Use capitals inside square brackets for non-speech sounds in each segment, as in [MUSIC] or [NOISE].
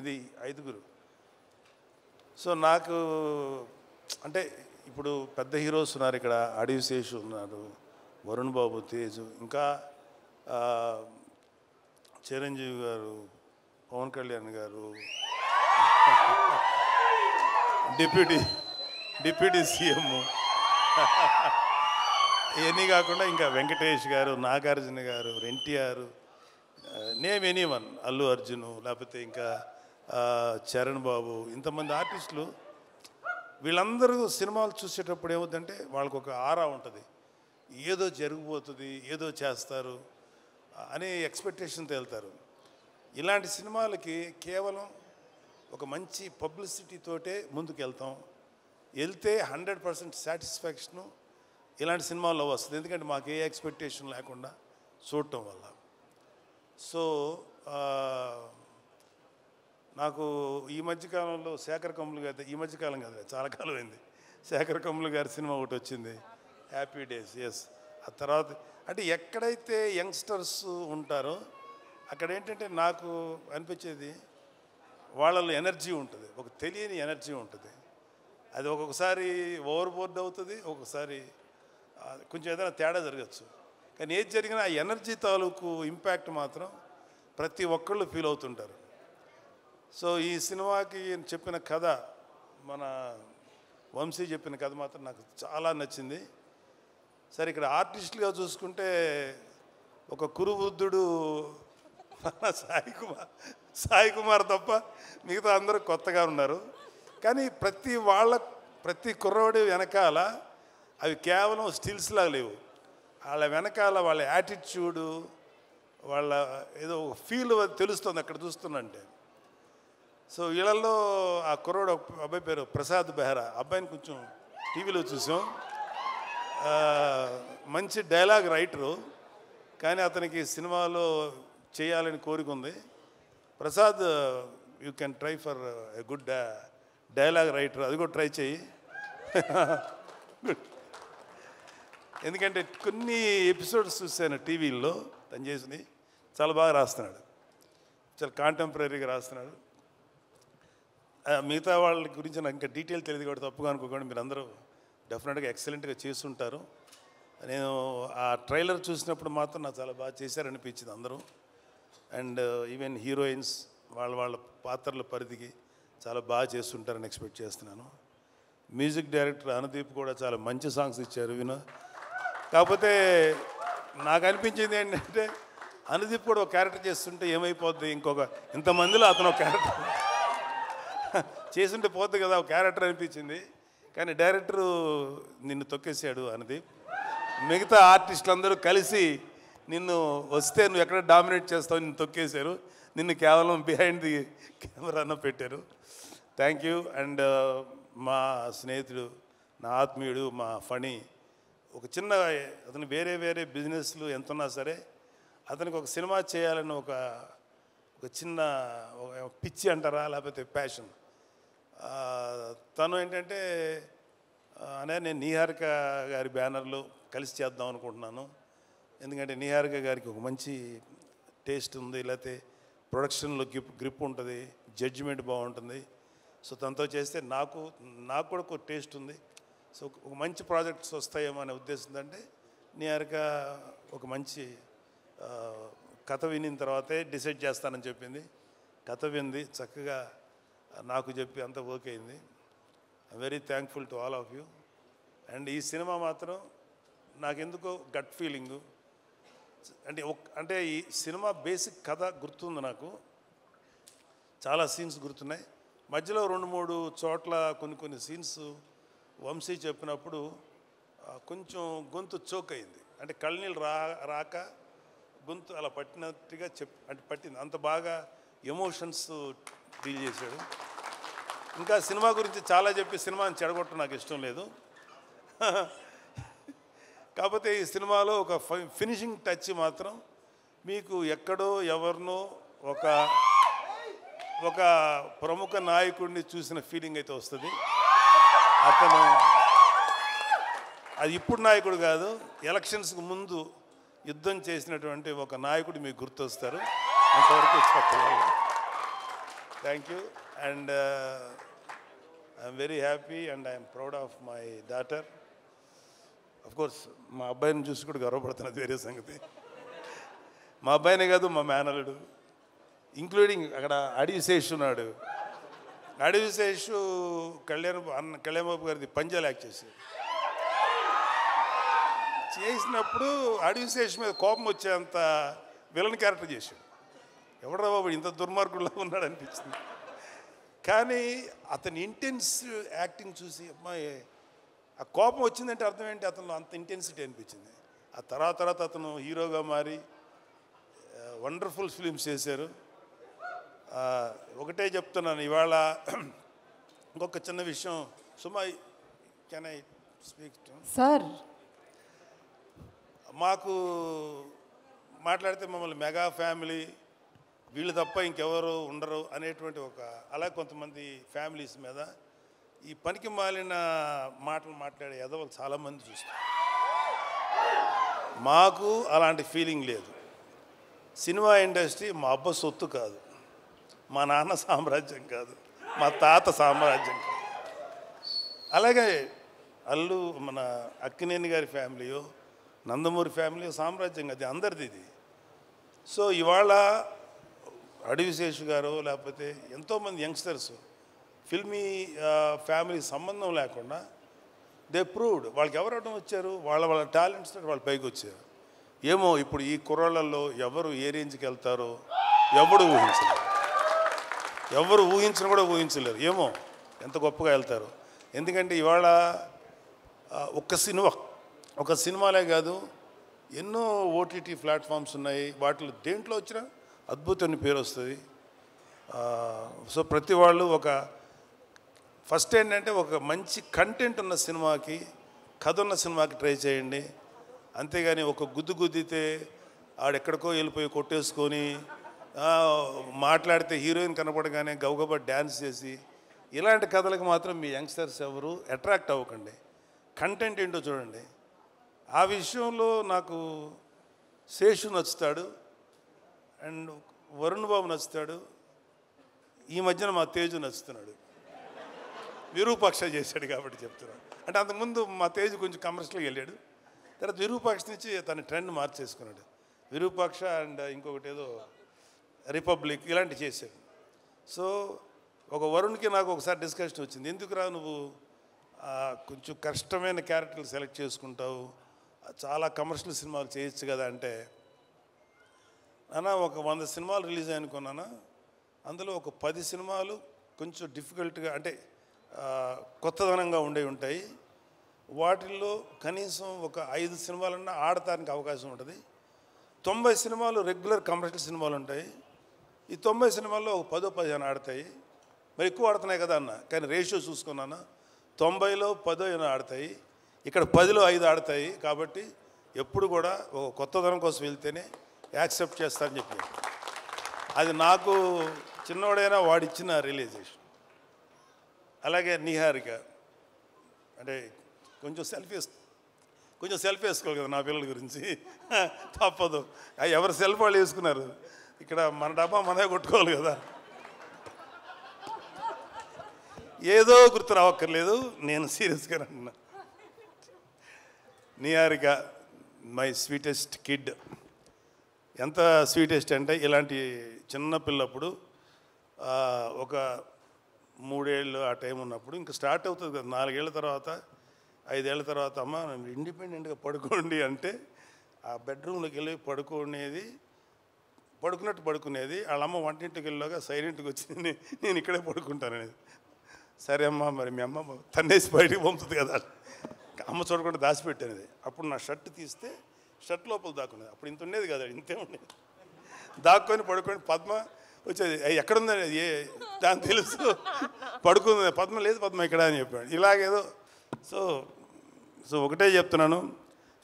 ఇది ఐదుగురు. సో నాకు అంటే ఇప్పుడు పెద్ద హీరోస్ ఉన్నారు ఇక్కడ అడవి శేషు ఉన్నారు వరుణ్ బాబు తేజు ఇంకా చిరంజీవి గారు పవన్ కళ్యాణ్ గారు డిప్యూటీ డిప్యూటీ సీఎం. ఇవన్నీ కాకుండా ఇంకా Venkatesh garu Nagarjuna garu NTR name any one Allu Arjun లేకపోతే ఇంకా చరణ్ బాబు ఇంతమంది ఆర్టిస్టులు వీళ్ళందరూ సినిమాలు చూసేటప్పుడు ఏమవుతుందంటే వాళ్ళకు ఒక ఆరా ఉంటుంది. ఏదో జరిగిపోతుంది ఏదో చేస్తారు అనే ఎక్స్పెక్టేషన్తో వెళ్తారు. ఇలాంటి సినిమాలకి కేవలం ఒక మంచి పబ్లిసిటీతోటే ముందుకెళ్తాం. ముందుకు వెళ్తాం వెళ్తే హండ్రెడ్ పర్సెంట్ సాటిస్ఫాక్షను ఇలాంటి సినిమాల్లో వస్తుంది. ఎందుకంటే మాకు ఏ ఎక్స్పెక్టేషన్ లేకుండా చూడటం వల్ల. సో నాకు ఈ మధ్యకాలంలో శేఖర్ కమ్ములు గారి ఈ మధ్యకాలం కాదు చాలా కాలం అయింది శేఖర్ కమ్ములు గారి సినిమా ఒకటి వచ్చింది. హ్యాపీ డేస్ ఎస్ ఆ తర్వాత అంటే ఎక్కడైతే యంగ్స్టర్స్ ఉంటారో అక్కడ ఏంటంటే నాకు అనిపించేది వాళ్ళలో ఎనర్జీ ఉంటుంది ఒక తెలియని ఎనర్జీ ఉంటుంది. అది ఒక్కొక్కసారి ఓవర్ బోర్డ్ అవుతుంది ఒక్కొక్కసారి కొంచెం ఏదైనా తేడా జరగచ్చు. కానీ ఏది జరిగినా ఆ ఎనర్జీ తాలూకు ఇంపాక్ట్ మాత్రం ప్రతి ఒక్కళ్ళు ఫీల్ అవుతుంటారు. సో ఈ సినిమాకి చెప్పిన కథ మన వంశీ చెప్పిన కథ మాత్రం నాకు చాలా నచ్చింది. సరే ఇక్కడ ఆర్టిస్టులుగా చూసుకుంటే ఒక కురువృద్ధుడు మన సాయి కుమార్ సాయి కుమార్ తప్ప మిగతా అందరూ కొత్తగా ఉన్నారు. కానీ ప్రతి వాళ్ళ ప్రతి కుర్రోడి వెనకాల అవి కేవలం స్టిల్స్లా లేవు. వాళ్ళ వెనకాల వాళ్ళ యాటిట్యూడు వాళ్ళ ఏదో ఫీల్ తెలుస్తుంది అక్కడ చూస్తున్నంటే. సో వీళ్ళల్లో ఆ కుర్రోడు ఒక అబ్బాయి పేరు ప్రసాద్ బెహ్రా. అబ్బాయిని కొంచెం టీవీలో చూసాం. మంచి డైలాగ్ రైటరు. కానీ అతనికి సినిమాలో చేయాలని కోరిక ఉంది. Prasad you can try for a good dialogue writer. అది కూడా ట్రై చేయి ఎందుకంటే కొన్ని ఎపిసోడ్స్ చూశాను టీవీల్లో తను చేసింది. చాలా బాగా రాస్తున్నాడు. చాలా కాంటెంపరీగా రాస్తున్నాడు. మిగతా వాళ్ళ గురించి నాకు ఇంకా డీటెయిల్ తెలియదు కూడా తప్పుగా అనుకోకుండా. మీరు అందరూ డెఫినెట్గా ఎక్సలెంట్గా చేస్తుంటారు. నేను ఆ ట్రైలర్ చూసినప్పుడు మాత్రం నాకు చాలా బాగా చేశారనిపించింది అందరూ. అండ్ uh, ఈవెన్ హీరోయిన్స్ వాళ్ళ వాళ్ళ పాత్రల పరిధికి చాలా బాగా చేస్తుంటారని ఎక్స్పెక్ట్ చేస్తున్నాను. మ్యూజిక్ డైరెక్టర్ అనుదీప్ కూడా చాలా మంచి సాంగ్స్ ఇచ్చారు వినో. కాకపోతే నాకు అనిపించింది ఏంటంటే అనుదీప్ కూడా ఒక క్యారెక్టర్ చేస్తుంటే ఏమైపోద్ది? ఇంకొక ఇంతమందిలో అతను ఒక క్యారెక్టర్ చేస్తుంటే పోద్ది కదా ఒక క్యారెక్టర్ అనిపించింది. కానీ డైరెక్టరు నిన్ను తొక్కేసాడు అనుదీప్. మిగతా ఆర్టిస్టులు అందరూ కలిసి నిన్ను వస్తే నువ్వు ఎక్కడ డామినేట్ చేస్తావు నిన్ను తొక్కేశారు. నిన్ను కేవలం బిహైండ్ ది కెమెరాన పెట్టారు. థ్యాంక్ యూ అండ్ మా స్నేహితుడు నా ఆత్మీయుడు మా ఫణి ఒక చిన్న అతను వేరే వేరే బిజినెస్లు ఎంత ఉన్నా సరే అతనికి ఒక సినిమా చేయాలని ఒక ఒక చిన్న ఒక పిచ్చి అంటారా? లేకపోతే ప్యాషన్ తను ఏంటంటే అనే నేను నీహారిక గారి బ్యానర్లో కలిసి చేద్దాం అనుకుంటున్నాను. ఎందుకంటే నీహారిక గారికి ఒక మంచి టేస్ట్ ఉంది. లేకపోతే ప్రొడక్షన్లో గ్రిప్ గ్రిప్ ఉంటుంది. జడ్జిమెంట్ బాగుంటుంది. సో తనతో చేస్తే నాకు నాకు కూడా ఒక టేస్ట్ ఉంది. సో ఒక మంచి ప్రాజెక్ట్స్ వస్తాయేమో అనే ఉద్దేశం అంటే నీహారిక ఒక మంచి కథ వినిన తర్వాతే డిసైడ్ చేస్తానని చెప్పింది. కథ వింది చక్కగా నాకు చెప్పి అంత ఓకే అయింది. I very thankful to all of you and ఈ సినిమా మాత్రం నాకెందుకో గట్ ఫీలింగు అంటే ఒక్- అంటే ఈ సినిమా బేసిక్ కథ గుర్తుంది నాకు. చాలా సీన్స్ గుర్తున్నాయి. మధ్యలో రెండు మూడు చోట్ల కొన్ని కొన్ని సీన్స్ వంశీ చెప్పినప్పుడు కొంచెం గొంతు చోక్ అయింది. అంటే కళ్ళనీళ్ళు రా రాక గొంతు అలా పట్టినట్టుగా చెప్ అంటే పట్టింది. అంత బాగా ఎమోషన్స్ డీల్ చేశాడు. ఇంకా సినిమా గురించి చాలా చెప్పి సినిమాని చెడగొట్టడం నాకు ఇష్టం లేదు. కాకపోతే ఈ సినిమాలో ఒక ఫినిషింగ్ టచ్ మాత్రం మీకు ఎక్కడో ఎవరినో ఒక ఒక ప్రముఖ నాయకుడిని చూసిన ఫీలింగ్ అయితే వస్తుంది. అతను అది ఇప్పుడు నాయకుడు కాదు ఎలక్షన్స్కి ముందు యుద్ధం చేసినటువంటి ఒక నాయకుడు మీకు గుర్తొస్తారు. అంతవరకు thank you and I'm very happy and I'm proud of my daughter course మా అబ్బాయిని చూసి కూడా గర్వపడుతున్నది వేరే సంగతి. మా అబ్బాయినే కాదు మా మేనలుడు ఇంక్లూడింగ్ అక్కడ అడవి ఉన్నాడు. అడివిశేషు కళ్యాణ్ అన్న కళ్యాణ్ బాబు గారిది పంజాలు యాక్ట్ చేసేది చేసినప్పుడు అడవి శేషు మీద కోపం వచ్చేంత విలన్ క్యారెక్టర్ చేశాడు. ఎవడరా బాబు ఇంత దుర్మార్గుల్లో ఉన్నాడు అనిపించింది కానీ అతని ఇంటెన్స్ యాక్టింగ్ చూసి అమ్మాయి ఆ కోపం వచ్చిందంటే అర్థం ఏంటి? అతను అంత ఇంటెన్సిటీ అనిపించింది. ఆ తర్వాత తర్వాత అతను హీరోగా మారి వండర్ఫుల్ ఫిలిమ్స్ చేశారు. ఒకటే చెప్తున్నాను ఇవాళ ఇంకొక చిన్న విషయం. Suma can I speak sir మాకు మాట్లాడితే మమ్మల్ని మెగా ఫ్యామిలీ వీళ్ళు తప్ప ఇంకెవరు ఉండరు అనేటువంటి ఒక అలా కొంతమంది ఫ్యామిలీస్ మీద ఈ పనికి మాలిన మాటలు మాట్లాడే ఎదవలు చాలామంది చూస్తారు. మాకు అలాంటి ఫీలింగ్ లేదు. సినిమా ఇండస్ట్రీ మా అబ్బ సొత్తు కాదు. మా నాన్న సామ్రాజ్యం కాదు. మా తాత సామ్రాజ్యం కాదు. అలాగే అల్లు మన అక్కినేని గారి ఫ్యామిలీయో నందమూరి ఫ్యామిలీ సామ్రాజ్యం అది అందరిది ఇది. సో ఇవాళ అడవిశేషు గారు లేకపోతే ఎంతోమంది యంగ్స్టర్స్ ఫిల్మీ ఫ్యామిలీ సంబంధం లేకుండా దే ప్రూవ్డ్. వాళ్ళకి ఎవరు వచ్చారు? వాళ్ళ వాళ్ళ టాలెంట్స్ వాళ్ళు పైకి వచ్చారు. ఏమో ఇప్పుడు ఈ కుర్రాళ్ళల్లో ఎవరు ఏ రేంజ్కి వెళ్తారో ఎవడు ఊహించలేరు. ఎవరు ఊహించిన కూడా ఊహించలేరు. ఏమో ఎంత గొప్పగా వెళ్తారు. ఎందుకంటే ఇవాళ ఒక్క సినిమా ఒక సినిమాలే కాదు ఎన్నో ఓటీటీ ప్లాట్ఫామ్స్ ఉన్నాయి. వాటిలో దేంట్లో వచ్చినా అద్భుతమైన పేరు వస్తుంది. సో ప్రతి వాళ్ళు ఒక ఫస్ట్ ఏంటంటే ఒక మంచి కంటెంట్ ఉన్న సినిమాకి కథ ఉన్న సినిమాకి ట్రై చేయండి. అంతేగాని ఒక గుద్దు గుద్దితే ఆడెక్కడికో వెళ్ళిపోయి కొట్టేసుకొని మాట్లాడితే హీరోయిన్ కనపడగానే గబగబా డ్యాన్స్ చేసి ఇలాంటి కథలకు మాత్రం మీ యంగ్స్టర్స్ ఎవరు అట్రాక్ట్ అవ్వకండి. కంటెంట్ ఏంటో చూడండి. ఆ విషయంలో నాకు శేషు నచ్చుతాడు అండ్ వరుణ్ బాబు నచ్చుతాడు. ఈ మధ్యన మా తేజు నచ్చుతున్నాడు. విరూపాక్ష చేశాడు కాబట్టి చెప్తున్నాను. అంటే అంతకుముందు మా తేజు కొంచెం కమర్షియల్గా వెళ్ళాడు. తర్వాత విరూపాక్ష నుంచి తన ట్రెండ్ మార్చేసుకున్నాడు. విరూపాక్ష అండ్ ఇంకొకటి ఏదో రిపబ్లిక్ ఇలాంటివి చేశాడు. సో ఒక వరుణ్కి నాకు ఒకసారి డిస్కషన్ వచ్చింది. ఎందుకురా నువ్వు కొంచెం కష్టమైన క్యారెక్టర్లు సెలెక్ట్ చేసుకుంటావు? చాలా కమర్షియల్ సినిమాలు చేయొచ్చు కదా అంటే నాన్న ఒక వంద సినిమాలు రిలీజ్ అనుకున్నాను అందులో ఒక పది సినిమాలు కొంచెం డిఫికల్ట్గా అంటే కొత్తదనంగా ఉండే ఉంటాయి. వాటిల్లో కనీసం ఒక ఐదు సినిమాలన్నా ఆడటానికి అవకాశం ఉంటుంది. తొంభై సినిమాలు రెగ్యులర్ కమర్షియల్ సినిమాలు ఉంటాయి. ఈ తొంభై సినిమాల్లో ఒక పదో పదిహేను ఆడతాయి. మరి ఎక్కువ ఆడుతున్నాయి కదా అన్న కానీ రేషియో చూసుకున్నాను తొంభైలో పదో ఏమో ఆడతాయి. ఇక్కడ పదిలో ఐదు ఆడతాయి కాబట్టి ఎప్పుడు కూడా ఒక కొత్తదనం కోసం వెళ్తేనే యాక్సెప్ట్ చేస్తారని చెప్పి అది నాకు చిన్నవాడైనా వాడిచ్చిన రియలైజేషన్. అలాగే నిహారిక. అంటే కొంచెం సెల్ఫీ కొంచెం సెల్ఫీ వేసుకోవాలి కదా నా పిల్లల గురించి. [LAUGHS] తప్పదు. ఎవరు సెల్ఫ్ వాళ్ళు వేసుకున్నారు? ఇక్కడ మన డబ్బా మనమే కొట్టుకోవాలి కదా. ఏదో గుర్తు రావక్కర్లేదు నేను సీరియస్గా అంటున్నా. Niharika my sweetest kid. ఎంత స్వీటెస్ట్ అంటే ఇలాంటి చిన్న పిల్లప్పుడు ఒక మూడేళ్ళు ఆ టైం ఉన్నప్పుడు ఇంకా స్టార్ట్ అవుతుంది కదా నాలుగేళ్ళ తర్వాత ఐదేళ్ళ తర్వాత అమ్మ ఇండిపెండెంట్గా పడుకోండి అంటే ఆ బెడ్రూమ్లోకి వెళ్ళి పడుకునేది పడుకున్నట్టు పడుకునేది వాళ్ళమ్మ వంటింటికి వెళ్ళాక సైలెంట్గా వచ్చి నేను ఇక్కడే పడుకుంటాను అనేది సరే అమ్మ మరి మీ అమ్మ తన్నేసి బయటకు పంపుతుంది కదా. అమ్మ చూడకుండా దాచిపెట్టేది అప్పుడు నా షర్ట్ తీస్తే షర్ట్ లోపల దాక్కునేది అప్పుడు ఇంత ఉండేది కదా ఇంతే ఉండేది. దాక్కొని పడుకొని పద్మ వచ్చేది ఎక్కడుందని ఏ దాని తెలుసు. పడుకుంది పద్మ లేదు పద్మ ఇక్కడ అని చెప్పాడు. ఇలాగేదో సో సో ఒకటే చెప్తున్నాను.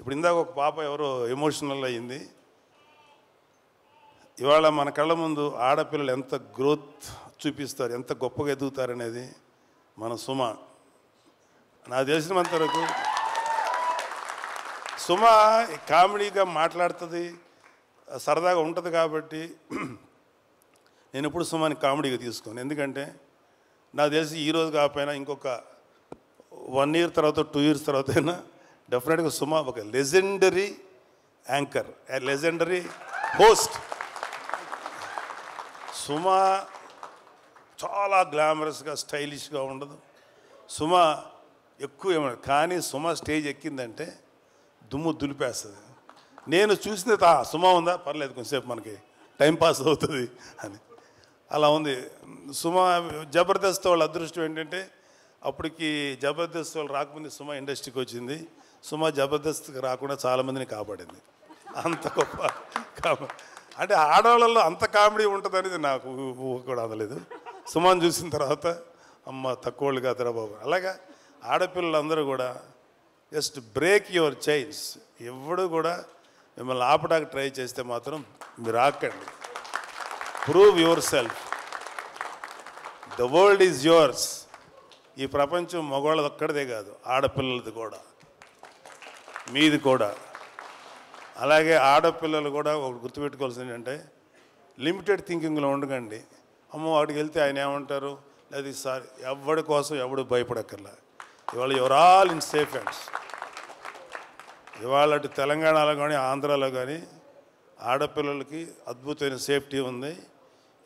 ఇప్పుడు ఇందాక ఒక పాప ఎవరో ఎమోషనల్ అయ్యింది. ఇవాళ మన కళ్ళ ముందు ఆడపిల్లలు ఎంత గ్రోత్ చూపిస్తారు ఎంత గొప్పగా ఎదుగుతారనేది మన సుమ. నాకు తెలిసినంత వరకు సుమ కామెడీగా మాట్లాడుతుంది సరదాగా ఉంటుంది కాబట్టి నేను ఎప్పుడు సుమాని కామెడీగా తీసుకోను. ఎందుకంటే నాకు తెలిసి ఈ రోజు కాకపోయినా ఇంకొక వన్ ఇయర్ తర్వాత టూ ఇయర్స్ తర్వాత అయినా డెఫినెట్గా సుమా ఒక legendary anchor legendary host. Suma చాలా గ్లామరస్గా స్టైలిష్గా ఉండదు. సుమ ఎక్కువ ఏమన్నా కానీ సుమ స్టేజ్ ఎక్కిందంటే దుమ్ము దులిపేస్తుంది. నేను చూసింది తా సుమ ఉందా? పర్లేదు కొంచెంసేపు మనకి టైం పాస్ అవుతుంది అని. అలా ఉంది. సుమ జబర్దస్త్ వాళ్ళ అదృష్టం ఏంటంటే అప్పటికి జబర్దస్త్ వాళ్ళు రాకముందు సుమ ఇండస్ట్రీకి వచ్చింది. సుమ జబర్దస్త్కి రాకుండా చాలామందిని కాపాడింది. అంత గొప్ప అంటే ఆడవాళ్ళలో అంత కామెడీ ఉంటుంది అనేది నాకు కూడా అందలేదు. సుమాన్ చూసిన తర్వాత అమ్మ తక్కువ వాళ్ళు కాదురా బాబు. అలాగా ఆడపిల్లలందరూ కూడా జస్ట్ బ్రేక్ యువర్ చైన్స్. ఎవడు కూడా మిమ్మల్ని ఆపడానికి ట్రై చేస్తే మాత్రం మీరు ఆకండి prove yourself the world is yours ఈ ప్రపంచం మగవాళ్ళది ఒక్కడిదే కాదు ఆడపిల్లలది కూడా. మీది కూడా. అలాగే ఆడపిల్లలు కూడా ఒకటి గుర్తుపెట్టుకోవాల్సింది ఏంటంటే లిమిటెడ్ థింకింగ్లో ఉండకండి. అమ్మో వాడికి వెళ్తే ఆయన ఏమంటారు? లేదు సార్ ఎవడి కోసం ఎవడు భయపడక్కర్లా? ఇవాళ your all in safe hands. ఇవాళ అటు తెలంగాణలో కానీ ఆంధ్రాలో కానీ ఆడపిల్లలకి అద్భుతమైన సేఫ్టీ ఉంది.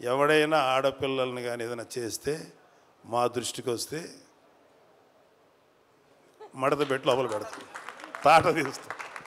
ఎవడైనా ఆడపిల్లల్ని కానీ ఏదైనా చేస్తే మా దృష్టికి వస్తే మడత పెట్టి లోపల పెడతాం. తాట తీస్తాం